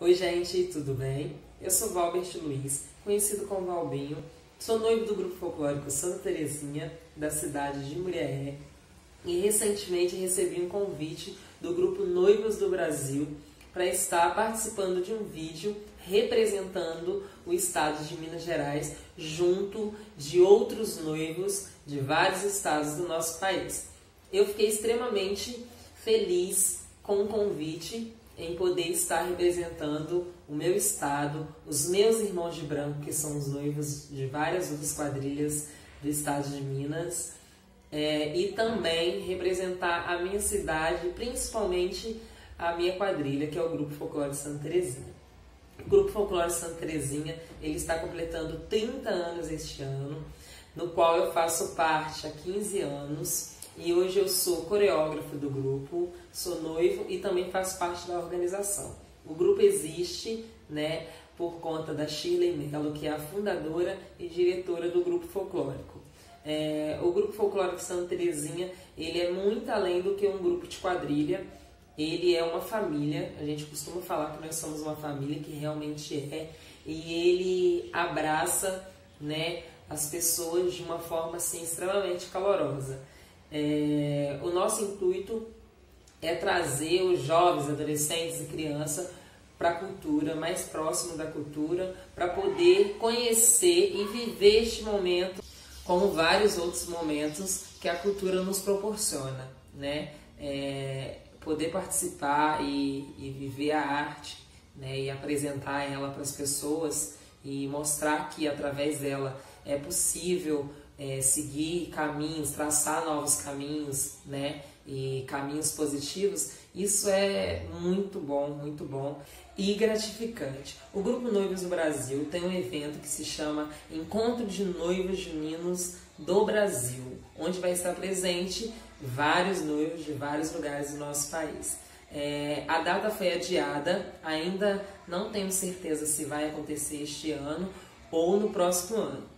Oi, gente, tudo bem? Eu sou Valbert Luiz, conhecido como Valbinho. Sou noivo do grupo folclórico Santa Terezinha, da cidade de Muriaé. E recentemente recebi um convite do grupo Noivos do Brasil para estar participando de um vídeo representando o estado de Minas Gerais junto de outros noivos de vários estados do nosso país. Eu fiquei extremamente feliz com o convite em poder estar representando o meu estado, os meus irmãos de branco, que são os noivos de várias outras quadrilhas do estado de Minas, é, e também representar a minha cidade, principalmente a minha quadrilha, que é o Grupo Folclore Santa Terezinha. O Grupo Folclore Santa Terezinha ele está completando 30 anos este ano, no qual eu faço parte há 15 anos e hoje eu sou coreógrafo do grupo, sou noivo e também faço parte da organização. O grupo existe, né, por conta da Shirley Mello, que é a fundadora e diretora do grupo folclórico. É, o grupo folclórico Santa Terezinha, ele é muito além do que um grupo de quadrilha. Ele é uma família, a gente costuma falar que nós somos uma família que realmente é, e ele abraça, né, as pessoas de uma forma assim extremamente calorosa. É, o nosso intuito é trazer os jovens, adolescentes e crianças para a cultura, mais próximo da cultura, para poder conhecer e viver este momento, como vários outros momentos que a cultura nos proporciona, né? É, poder participar e, e, viver a arte, né? E apresentar ela para as pessoas e mostrar que através dela é possível é, seguir caminhos, traçar novos caminhos, né? E caminhos positivos, isso é muito bom, muito bom e gratificante. O Grupo Noivos do Brasil tem um evento que se chama Encontro de Noivos Juninos do Brasil, onde vai estar presente vários noivos de vários lugares do nosso país. É, a data foi adiada, ainda não tenho certeza se vai acontecer este ano ou no próximo ano